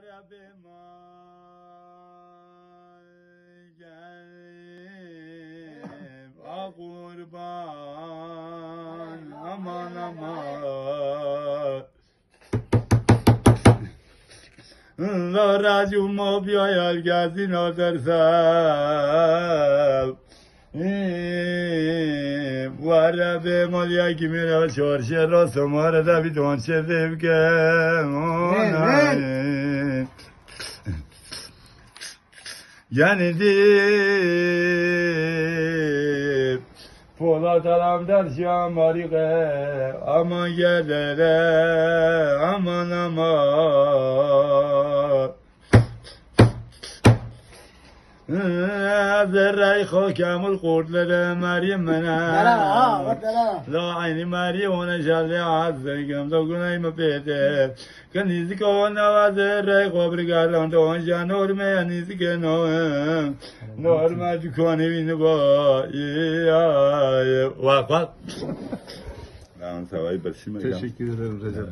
Arab gel. A kurban aman aman. La racuma bir hayal gelsin azarsam Bu arabe malya kimin al çarşı rasım arada bir don çevkem Yani dip Polat alam der şamarike Aman gelere aman aman Zerrey خاکم القرد مریم Dara ha, منم bak dara. لا عینی مری اون جلی عزگم دو گنای مپیده که نیزی که اون نواز ری قبر گردان دو آن جانور می نیزی که نوهم نور مجو کنی بینه با ای آی وقت وقت Ben sana iyi basayım. Teşekkür ederim Recep.